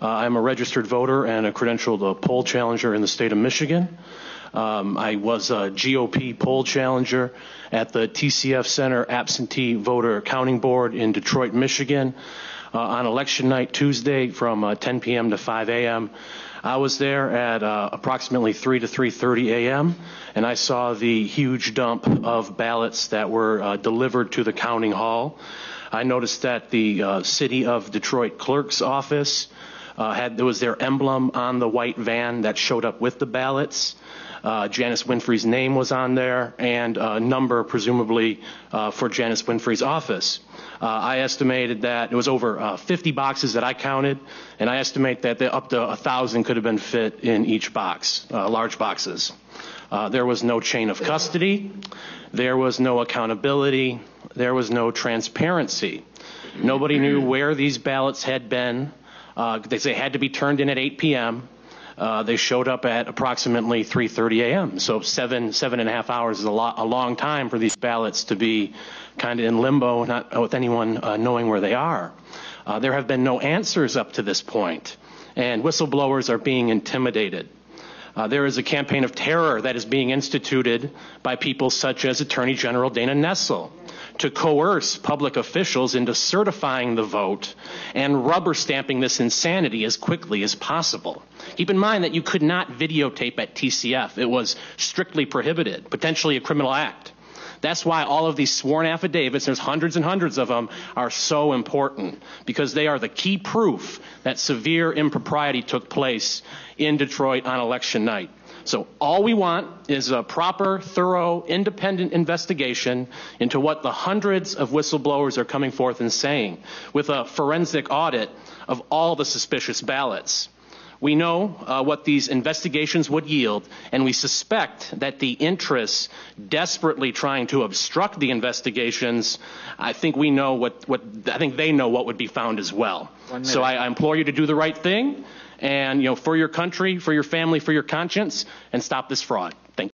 Uh, I'm a registered voter and a credentialed uh, poll challenger in the state of Michigan. Um, I was a GOP poll challenger at the TCF Center Absentee Voter Counting Board in Detroit, Michigan, uh, on election night Tuesday from uh, 10 p.m. to 5 a.m. I was there at uh, approximately 3 to 3:30 a.m. and I saw the huge dump of ballots that were uh, delivered to the counting hall. I noticed that the uh, city of Detroit clerk's office uh, had there was their emblem on the white van that showed up with the ballots. Uh, Janice Winfrey's name was on there and a number, presumably, uh, for Janice Winfrey's office. Uh, I estimated that it was over uh, 50 boxes that I counted, and I estimate that up to 1,000 could have been fit in each box, uh, large boxes. Uh, there was no chain of custody. There was no accountability. There was no transparency. Nobody knew where these ballots had been. Uh, they say had to be turned in at 8 p.m. Uh, they showed up at approximately 3:30 a.m. So seven seven and a half hours is a lot a long time for these ballots to be kind of in limbo, not with anyone uh, knowing where they are. Uh, there have been no answers up to this point, and whistleblowers are being intimidated. Uh, there is a campaign of terror that is being instituted by people such as Attorney General Dana Nessel to coerce public officials into certifying the vote and rubber stamping this insanity as quickly as possible. Keep in mind that you could not videotape at TCF. It was strictly prohibited, potentially a criminal act. That's why all of these sworn affidavits, there's hundreds and hundreds of them, are so important because they are the key proof that severe impropriety took place in Detroit on election night. So all we want is a proper, thorough, independent investigation into what the hundreds of whistleblowers are coming forth and saying with a forensic audit of all the suspicious ballots. We know uh, what these investigations would yield, and we suspect that the interests desperately trying to obstruct the investigations, I think we know what, what I think they know what would be found as well. So I, I implore you to do the right thing, and you know, for your country, for your family, for your conscience, and stop this fraud.